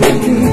do.